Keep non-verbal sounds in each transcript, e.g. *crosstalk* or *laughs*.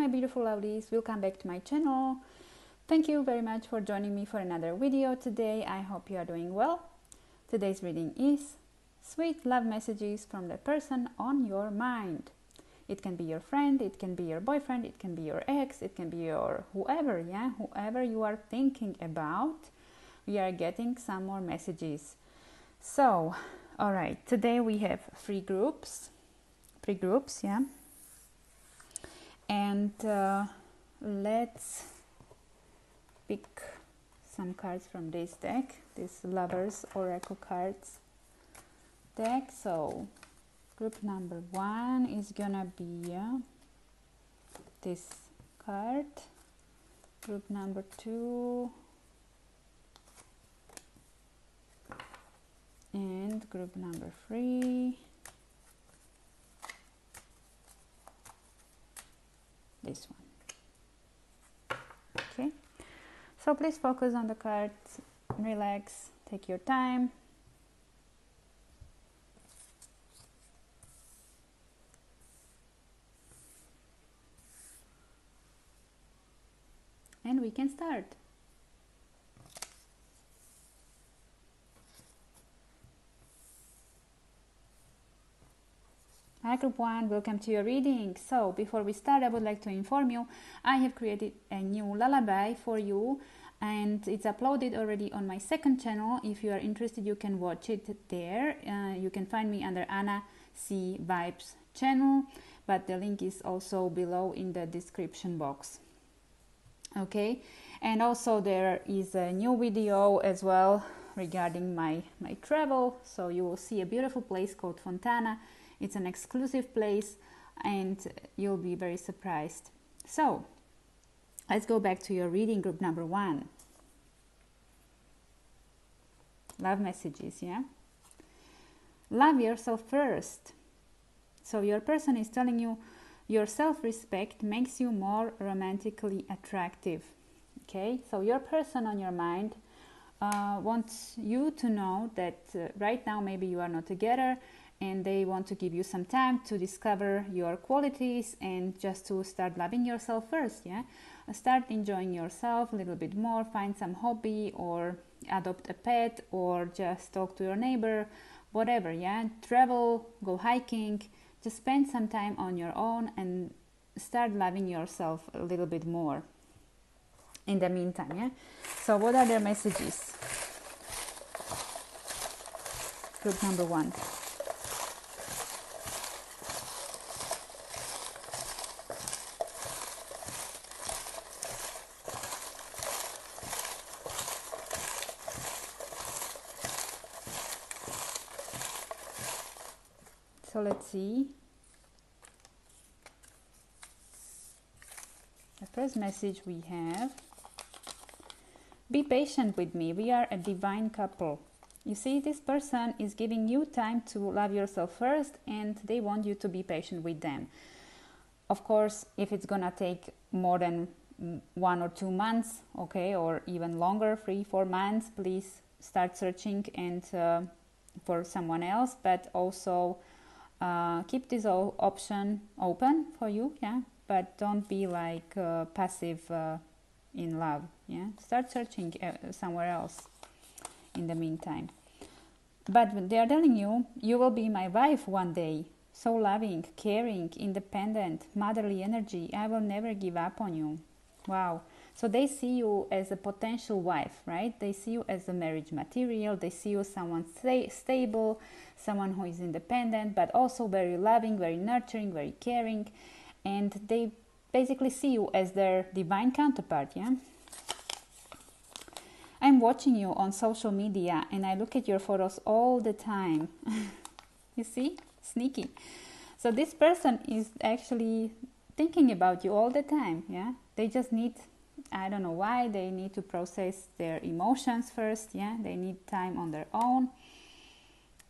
my beautiful lovelies, welcome back to my channel. Thank you very much for joining me for another video today. I hope you are doing well. Today's reading is Sweet Love Messages from the Person on Your Mind. It can be your friend, it can be your boyfriend, it can be your ex, it can be your whoever, yeah, whoever you are thinking about. We are getting some more messages. So, all right, today we have three groups. Three groups, yeah and uh, let's pick some cards from this deck. This lovers oracle cards deck. So group number one is gonna be uh, this card. Group number two and group number three this one. Okay? So please focus on the cards. Relax. Take your time. And we can start Hi Group 1, welcome to your reading. So, before we start, I would like to inform you I have created a new lullaby for you and it's uploaded already on my second channel. If you are interested, you can watch it there. Uh, you can find me under Anna C Vibes channel, but the link is also below in the description box. Okay, and also there is a new video as well regarding my, my travel. So, you will see a beautiful place called Fontana it's an exclusive place and you'll be very surprised. So, let's go back to your reading group number one. Love messages, yeah? Love yourself first. So, your person is telling you your self respect makes you more romantically attractive. Okay, so your person on your mind uh, wants you to know that uh, right now maybe you are not together and they want to give you some time to discover your qualities and just to start loving yourself first yeah? Start enjoying yourself a little bit more find some hobby or adopt a pet or just talk to your neighbor whatever yeah? Travel go hiking just spend some time on your own and start loving yourself a little bit more in the meantime yeah? So what are their messages? Group number one Let's see. The first message we have Be patient with me. We are a divine couple. You see, this person is giving you time to love yourself first and they want you to be patient with them. Of course, if it's gonna take more than one or two months, okay, or even longer, three, four months, please start searching and uh, for someone else, but also uh, keep this option open for you yeah? But don't be like uh, passive uh, in love yeah? Start searching uh, somewhere else in the meantime. But they are telling you you will be my wife one day so loving caring independent motherly energy i will never give up on you. Wow so they see you as a potential wife right they see you as a marriage material they see you as someone sta- stable someone who is independent but also very loving, very nurturing, very caring, and they basically see you as their divine counterpart, yeah? I'm watching you on social media and I look at your photos all the time. *laughs* you see? Sneaky. So this person is actually thinking about you all the time, yeah? They just need I don't know why they need to process their emotions first, yeah? They need time on their own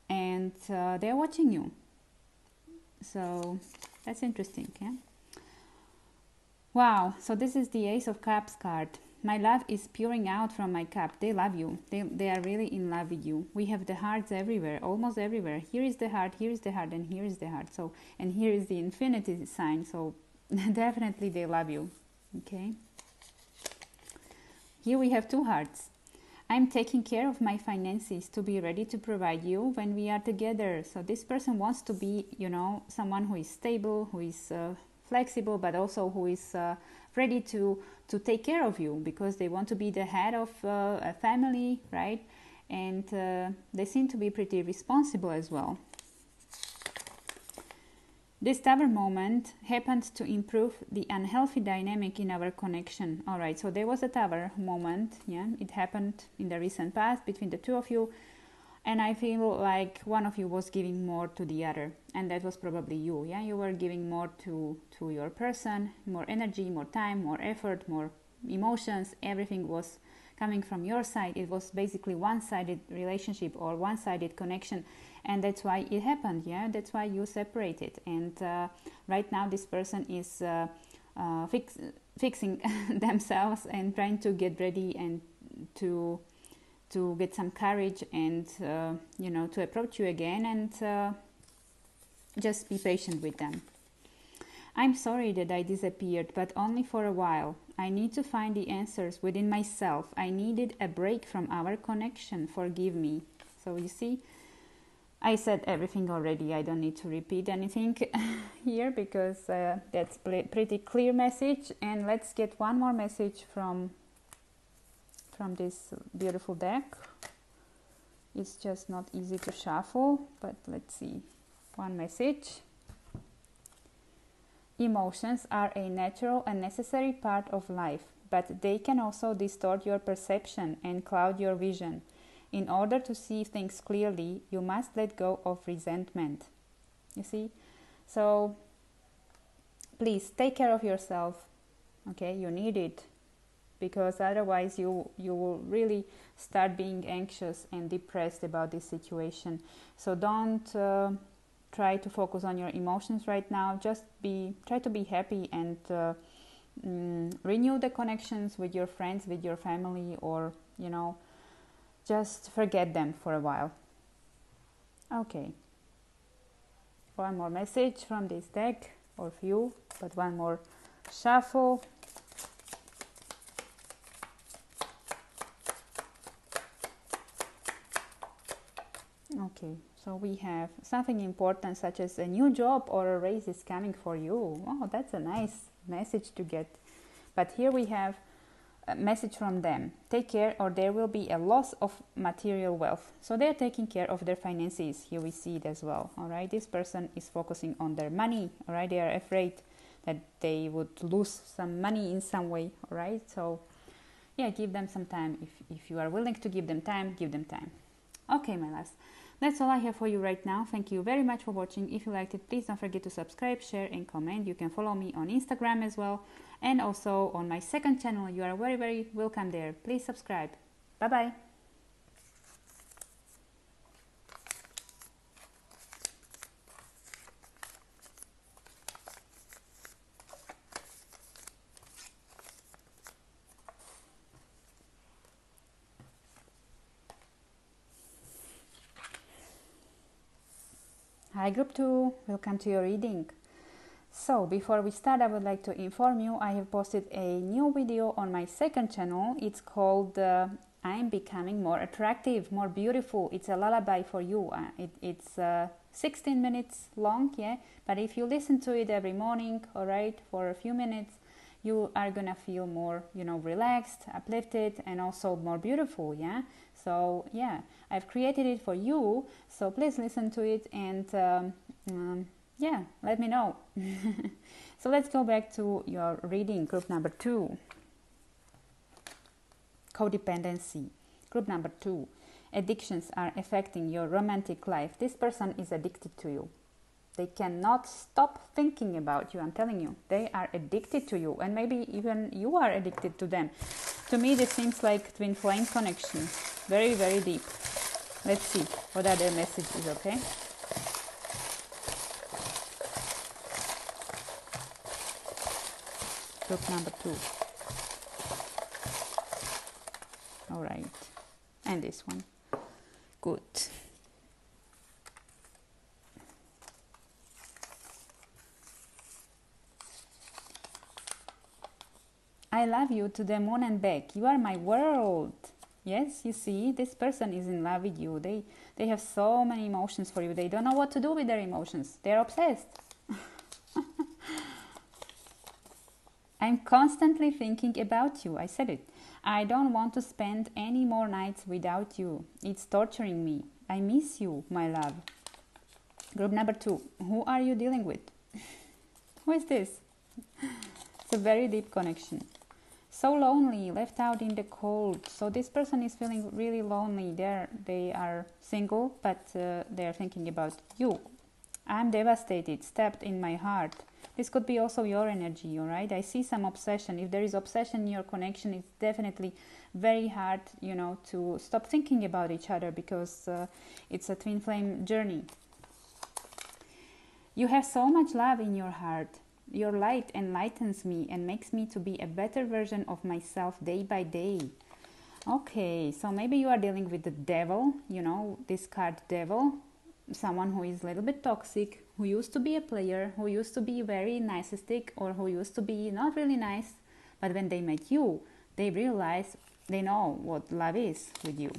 and uh, they're watching you. So that's interesting, yeah? Wow, so this is the Ace of Cups card. My love is pouring out from my cup. They love you. They, they are really in love with you. We have the hearts everywhere, almost everywhere. Here is the heart, here is the heart, and here is the heart. So, and here is the infinity sign. So, *laughs* definitely they love you. Okay. Here we have two hearts. I'm taking care of my finances to be ready to provide you when we are together. So this person wants to be, you know, someone who is stable, who is uh, flexible, but also who is uh, ready to to take care of you because they want to be the head of uh, a family, right? And uh, they seem to be pretty responsible as well. This tower moment happened to improve the unhealthy dynamic in our connection. All right, so there was a tower moment. Yeah, it happened in the recent past between the two of you, and I feel like one of you was giving more to the other, and that was probably you. Yeah, you were giving more to to your person, more energy, more time, more effort, more emotions. Everything was coming from your side. It was basically one-sided relationship or one-sided connection and that's why it happened yeah? That's why you separated. And uh, right now this person is uh, uh, fix, fixing *laughs* themselves and trying to get ready and to to get some courage and uh, you know to approach you again and uh, just be patient with them. I'm sorry that i disappeared but only for a while. I need to find the answers within myself. I needed a break from our connection. Forgive me. So you see I said everything already. I don't need to repeat anything *laughs* here because uh, that's pretty clear message. And let's get one more message from from this beautiful deck. It's just not easy to shuffle, but let's see. One message. Emotions are a natural and necessary part of life, but they can also distort your perception and cloud your vision. In order to see things clearly, you must let go of resentment. You see? So please take care of yourself. Okay, you need it because otherwise you you will really start being anxious and depressed about this situation. So don't uh, try to focus on your emotions right now. Just be try to be happy and uh, mm, renew the connections with your friends, with your family, or you know just forget them for a while. Okay. One more message from this deck, or few, but one more shuffle. Okay, so we have something important such as a new job or a raise is coming for you. Oh, that's a nice message to get. But here we have message from them. Take care or there will be a loss of material wealth. So they're taking care of their finances. Here we see it as well. All right this person is focusing on their money. All right they are afraid that they would lose some money in some way. All right so yeah give them some time. If, if you are willing to give them time give them time. Okay my loves. That's all I have for you right now. Thank you very much for watching. If you liked it, please don't forget to subscribe, share, and comment. You can follow me on Instagram as well and also on my second channel. You are very, very welcome there. Please subscribe. Bye bye. Hi group 2, welcome to your reading. So before we start I would like to inform you I have posted a new video on my second channel. It's called uh, I'm becoming more attractive, more beautiful. It's a lullaby for you. Uh, it, it's uh, 16 minutes long, yeah. But if you listen to it every morning, all right, for a few minutes, you are gonna feel more, you know, relaxed, uplifted, and also more beautiful, yeah. So yeah, I've created it for you. So please listen to it and. Um, um, yeah, let me know. *laughs* so let's go back to your reading, group number two codependency. Group number two addictions are affecting your romantic life. This person is addicted to you. They cannot stop thinking about you. I'm telling you, they are addicted to you, and maybe even you are addicted to them. To me, this seems like twin flame connection, very, very deep. Let's see what are other messages, okay? Group number two. All right, and this one. Good. I love you to the moon and back. You are my world. Yes, you see, this person is in love with you. They they have so many emotions for you. They don't know what to do with their emotions. They're obsessed. I'm constantly thinking about you. I said it. I don't want to spend any more nights without you. It's torturing me. I miss you, my love. Group number two. Who are you dealing with? *laughs* Who is this? It's a very deep connection. So lonely, left out in the cold. So this person is feeling really lonely. They're, they are single, but uh, they are thinking about you. I'm devastated, stabbed in my heart. This could be also your energy, all right? I see some obsession. If there is obsession in your connection, it's definitely very hard, you know, to stop thinking about each other because uh, it's a twin flame journey. You have so much love in your heart. Your light enlightens me and makes me to be a better version of myself day by day. Okay, so maybe you are dealing with the devil, you know, this card devil, someone who is a little bit toxic, who used to be a player, who used to be very narcissistic, or who used to be not really nice, but when they met you, they realize they know what love is with you.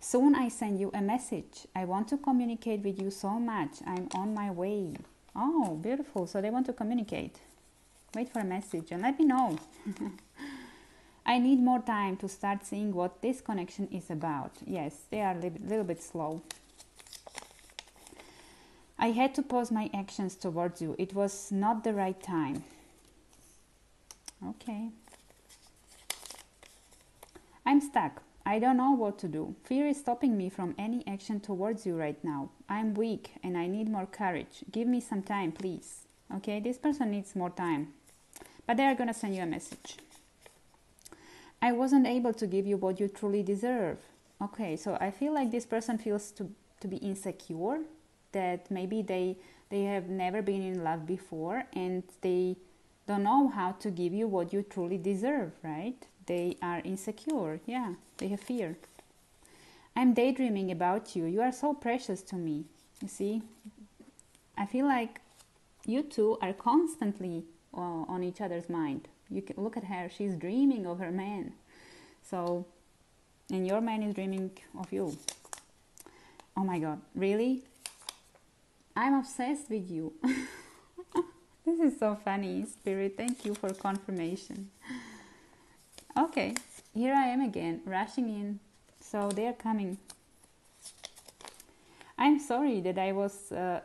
Soon I send you a message. I want to communicate with you so much. I'm on my way. Oh, beautiful. So they want to communicate. Wait for a message and let me know. *laughs* I need more time to start seeing what this connection is about. Yes, they are a little bit slow. I had to pause my actions towards you. It was not the right time. Okay. I'm stuck. I don't know what to do. Fear is stopping me from any action towards you right now. I'm weak and I need more courage. Give me some time, please. Okay, this person needs more time. But they are going to send you a message. I wasn't able to give you what you truly deserve. Okay, so I feel like this person feels to, to be insecure, that maybe they they have never been in love before and they don't know how to give you what you truly deserve, right? They are insecure. Yeah, they have fear. I'm daydreaming about you. You are so precious to me. You see, I feel like you two are constantly uh, on each other's mind. You can look at her; she's dreaming of her man. So, and your man is dreaming of you. Oh my God! Really? I'm obsessed with you. *laughs* this is so funny, Spirit. Thank you for confirmation. Okay, here I am again, rushing in. So they're coming. I'm sorry that I was. Uh,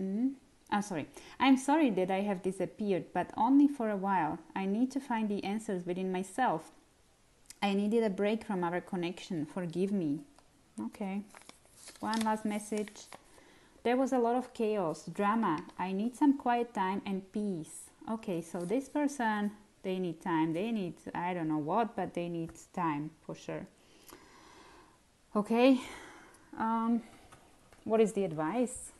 mm, I'm sorry. I'm sorry that I have disappeared, but only for a while. I need to find the answers within myself. I needed a break from our connection. Forgive me. Okay. One last message. There was a lot of chaos, drama. I need some quiet time and peace. Okay, so this person they need time. They need i don't know what but they need time for sure. Okay um, what is the advice?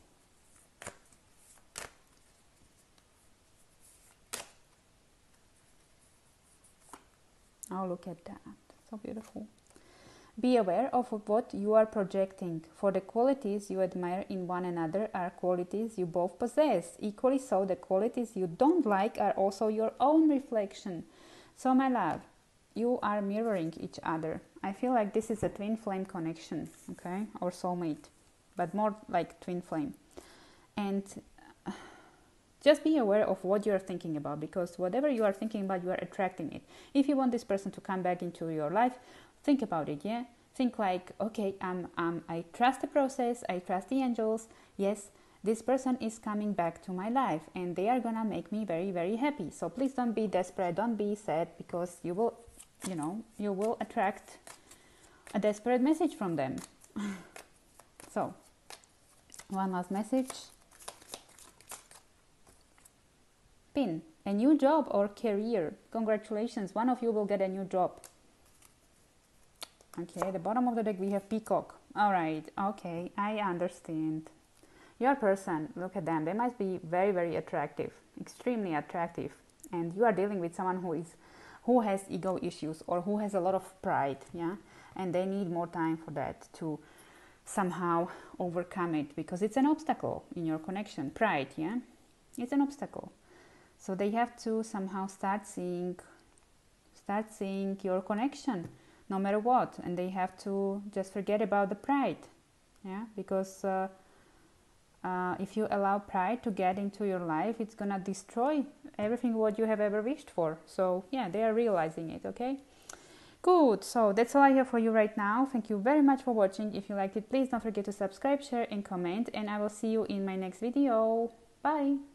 Oh look at that. So beautiful be aware of what you are projecting, for the qualities you admire in one another are qualities you both possess. Equally so, the qualities you don't like are also your own reflection. So, my love, you are mirroring each other. I feel like this is a twin flame connection, okay, or soulmate, but more like twin flame. And *sighs* just be aware of what you are thinking about because whatever you are thinking about, you are attracting it. If you want this person to come back into your life, think about it yeah? Think like okay um, um, i trust the process i trust the angels. Yes this person is coming back to my life and they are gonna make me very very happy. So please don't be desperate don't be sad because you will you know you will attract a desperate message from them. *laughs* So one last message. Pin a new job or career. Congratulations one of you will get a new job Okay, the bottom of the deck we have peacock. All right, okay, I understand. Your person, look at them. They must be very, very attractive, extremely attractive. And you are dealing with someone who is, who has ego issues or who has a lot of pride, yeah. And they need more time for that to somehow overcome it because it's an obstacle in your connection. Pride, yeah, it's an obstacle. So they have to somehow start seeing start seeing your connection no matter what and they have to just forget about the pride yeah? Because uh, uh, if you allow pride to get into your life it's gonna destroy everything what you have ever wished for. So yeah they are realizing it okay? Good. So that's all i have for you right now. Thank you very much for watching. If you liked it please don't forget to subscribe share and comment and i will see you in my next video. Bye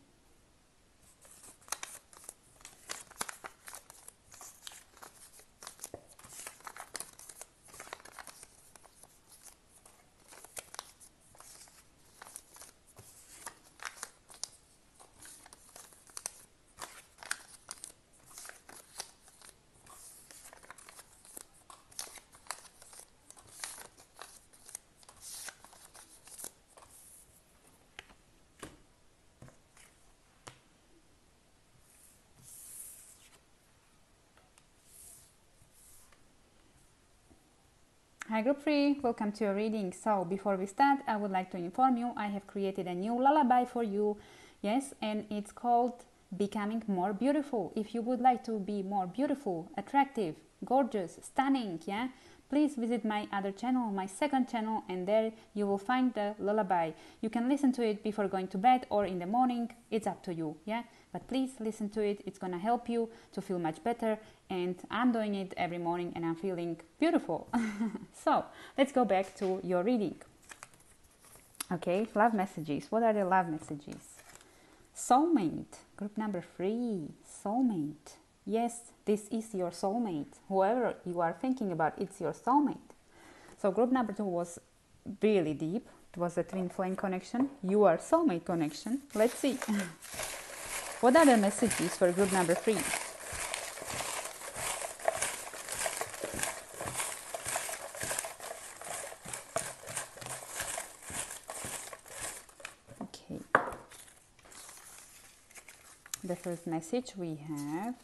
Hi group 3, welcome to your reading. So before we start, I would like to inform you I have created a new lullaby for you. Yes, and it's called Becoming More Beautiful. If you would like to be more beautiful, attractive, gorgeous, stunning, yeah, please visit my other channel, my second channel, and there you will find the lullaby. You can listen to it before going to bed or in the morning. It's up to you, yeah? But please listen to it. It's to help you to feel much better and I'm doing it every morning and I'm feeling beautiful. *laughs* so let's go back to your reading. Okay, love messages. What are the love messages? Soulmate, group number three, soulmate. Yes, this is your soulmate. Whoever you are thinking about, it's your soulmate. So, group number two was really deep. It was a twin flame connection. You are soulmate connection. Let's see. *laughs* what are the messages for group number three? Okay. the first message we have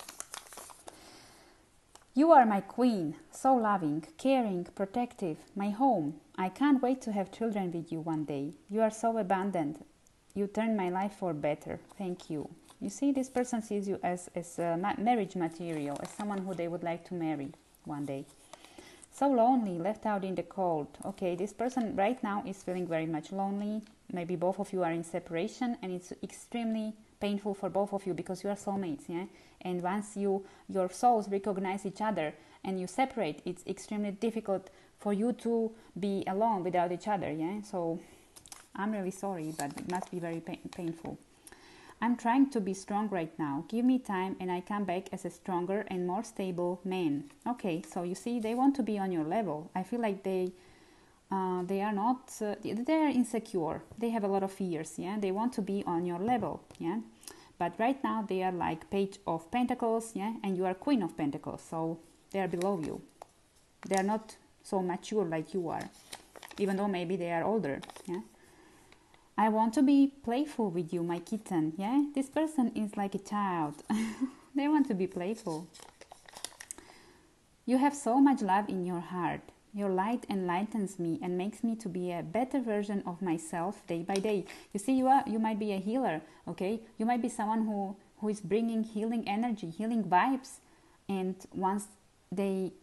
You are my queen, so loving, caring, protective, my home. I can't wait to have children with you one day. You are so abundant. You turn my life for better. Thank you. You see, this person sees you as, as uh, a marriage material, as someone who they would like to marry one day. So lonely, left out in the cold. Okay, this person right now is feeling very much lonely. Maybe both of you are in separation and it's extremely painful for both of you because you are soulmates yeah and once you your souls recognize each other and you separate it's extremely difficult for you to be alone without each other yeah so i'm really sorry but it must be very pain- painful i'm trying to be strong right now. Give me time and i come back as a stronger and more stable man. Okay so you see they want to be on your level. I feel like they uh, they are not uh, they are insecure. They have a lot of fears yeah? They want to be on your level yeah? But right now they are like page of pentacles yeah? And you are queen of pentacles so they are below you. They are not so mature like you are even though maybe they are older yeah i want to be playful with you my kitten yeah this person is like a child *laughs* they want to be playful you have so much love in your heart your light enlightens me and makes me to be a better version of myself day by day. You see, you are you might be a healer, okay? You might be someone who who is bringing healing energy, healing vibes, and once they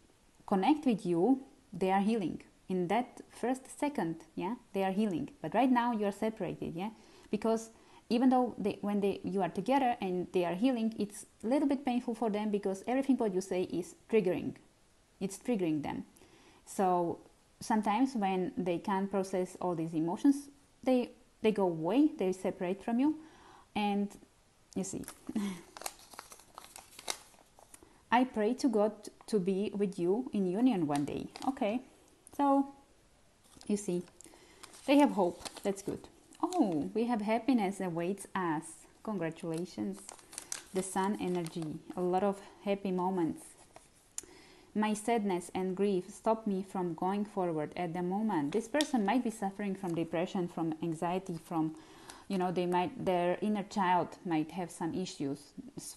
connect with you, they are healing. In that first second, yeah, they are healing. But right now you are separated, yeah, because even though they, when they you are together and they are healing, it's a little bit painful for them because everything what you say is triggering. It's triggering them so sometimes when they can't process all these emotions, they they go away, they separate from you, and you see. *laughs* I pray to God to be with you in union one day. Okay, so you see, they have hope. That's good. Oh, we have happiness awaits us. Congratulations. The sun energy, a lot of happy moments. My sadness and grief stop me from going forward at the moment. This person might be suffering from depression, from anxiety, from you know they might their inner child might have some issues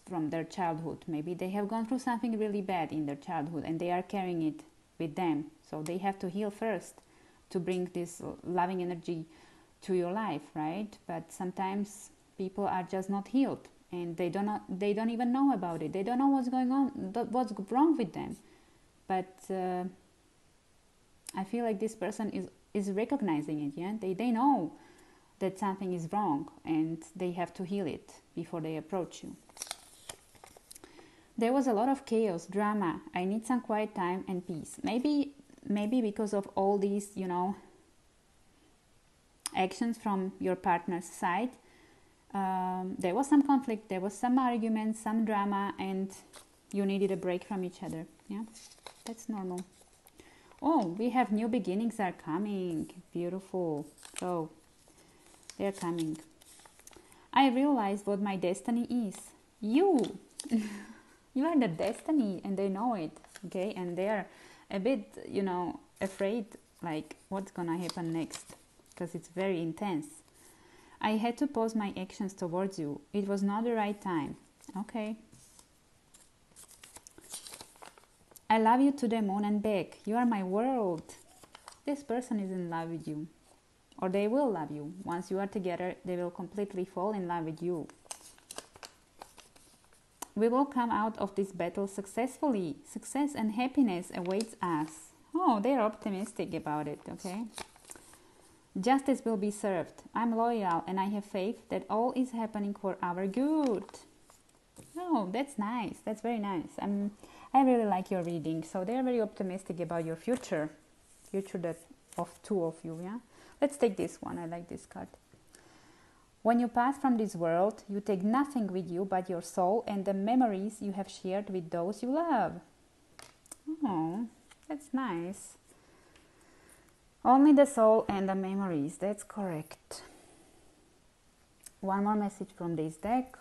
from their childhood maybe they have gone through something really bad in their childhood and they are carrying it with them so they have to heal first to bring this loving energy to your life right? But sometimes people are just not healed and they don't not, they don't even know about it. They don't know what's going on what's wrong with them. But uh, i feel like this person is is recognizing it yeah? They, they know that something is wrong and they have to heal it before they approach you. There was a lot of chaos drama. I need some quiet time and peace. Maybe maybe because of all these you know actions from your partner's side um, there was some conflict there was some argument some drama and you needed a break from each other. Yeah that's normal. Oh we have new beginnings are coming. Beautiful. So they're coming. I realized what my destiny is. You. *laughs* You are the destiny and they know it okay? And they're a bit you know afraid like what's gonna happen next because it's very intense. I had to pause my actions towards you. It was not the right time. Okay. I love you to the moon and back. You are my world. This person is in love with you. Or they will love you. Once you are together they will completely fall in love with you we will come out of this battle successfully. Success and happiness awaits us. Oh, they're optimistic about it, okay? Justice will be served. I'm loyal and I have faith that all is happening for our good. Oh, that's nice. That's very nice. I'm I really like your reading. So they're very optimistic about your future. Future that of two of you, yeah? Let's take this one. I like this card. When you pass from this world, you take nothing with you but your soul and the memories you have shared with those you love. Oh, that's nice. Only the soul and the memories, that's correct. One more message from this deck.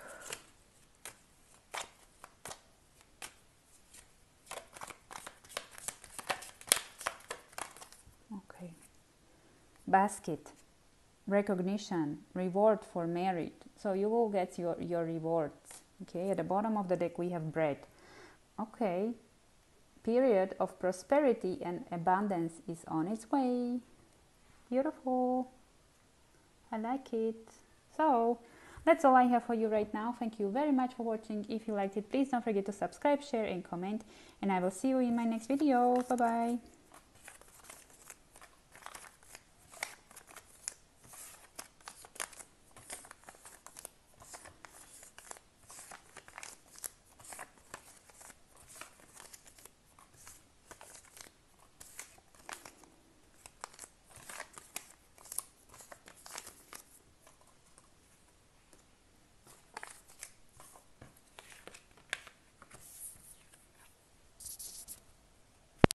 Okay. Basket recognition, reward for merit. So you will get your, your rewards. Okay, at the bottom of the deck we have bread. Okay, period of prosperity and abundance is on its way. Beautiful. I like it. So that's all I have for you right now. Thank you very much for watching. If you liked it, please don't forget to subscribe, share and comment. And I will see you in my next video. Bye bye.